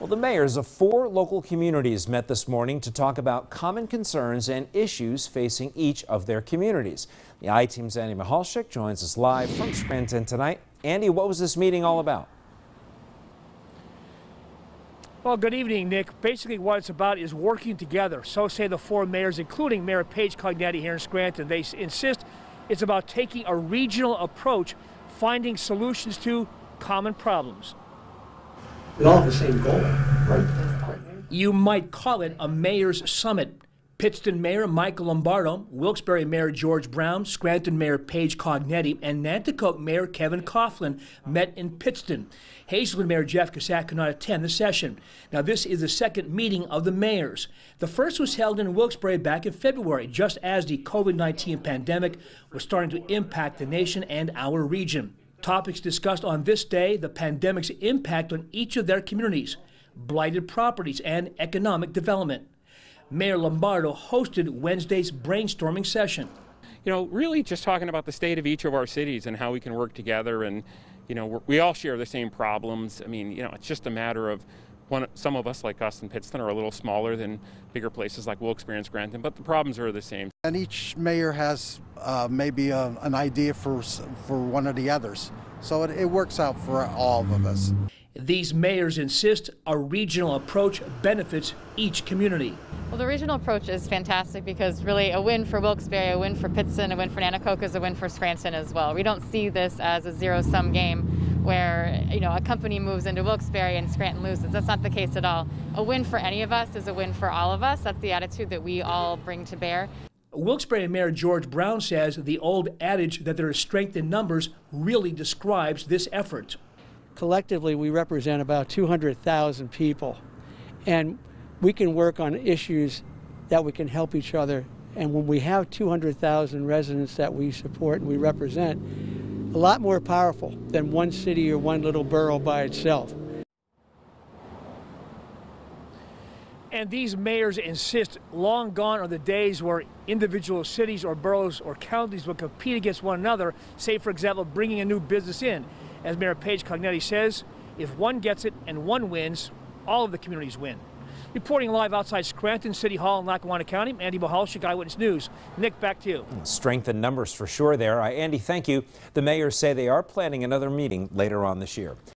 Well, the mayors of four local communities met this morning to talk about common concerns and issues facing each of their communities. The I-Team's Andy Mehalshick joins us live from Scranton tonight. Andy, what was this meeting all about? Well, good evening, Nick. Basically, what it's about is working together. So say the four mayors, including Mayor Paige Cognetti here in Scranton. They insist it's about taking a regional approach, finding solutions to common problems. We all have the same goal, right? You might call it a mayor's summit. Pittston Mayor Michael Lombardo, Wilkes-Barre Mayor George Brown, Scranton Mayor Paige Cognetti, and Nanticoke Mayor Kevin Coughlin met in Pittston. Hazleton Mayor Jeff Cassatt could not attend the session. Now, this is the second meeting of the mayors. The first was held in Wilkes-Barre back in February, just as the COVID-19 pandemic was starting to impact the nation and our region. Topics discussed on this day the pandemic's impact on each of their communities, blighted properties, and economic development. Mayor Lombardo hosted Wednesday's brainstorming session. You know, really just talking about the state of each of our cities and how we can work together. And, you know, we all share the same problems. I mean, you know, it's just a matter of one, some of us, like us in Pittston, are a little smaller than bigger places like Wilkes-Barre and Scranton, but the problems are the same. And each mayor has uh, maybe a, an idea for, for one of the others. So it, it works out for all of us. These mayors insist a regional approach benefits each community. Well, the regional approach is fantastic because really a win for Wilkes-Barre, a win for Pittston, a win for Nanticoke is a win for Scranton as well. We don't see this as a zero-sum game where you know a company moves into Wilkes-Barre and Scranton loses. That's not the case at all. A win for any of us is a win for all of us. That's the attitude that we all bring to bear. Wilkes-Barre Mayor George Brown says the old adage that there is strength in numbers really describes this effort. Collectively, we represent about 200,000 people, and we can work on issues that we can help each other. And when we have 200,000 residents that we support and we represent, a lot more powerful than one city or one little borough by itself. And these mayors insist long gone are the days where individual cities or boroughs or counties will compete against one another, say, for example, bringing a new business in. As Mayor Paige Cognetti says, if one gets it and one wins, all of the communities win. Reporting live outside Scranton City Hall in Lackawanna County, Andy Mehalshick, Eyewitness News. Nick, back to you. Strength in numbers for sure there. Uh, Andy, thank you. The mayors say they are planning another meeting later on this year.